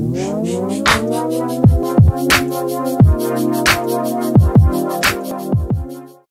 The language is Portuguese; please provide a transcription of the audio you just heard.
Música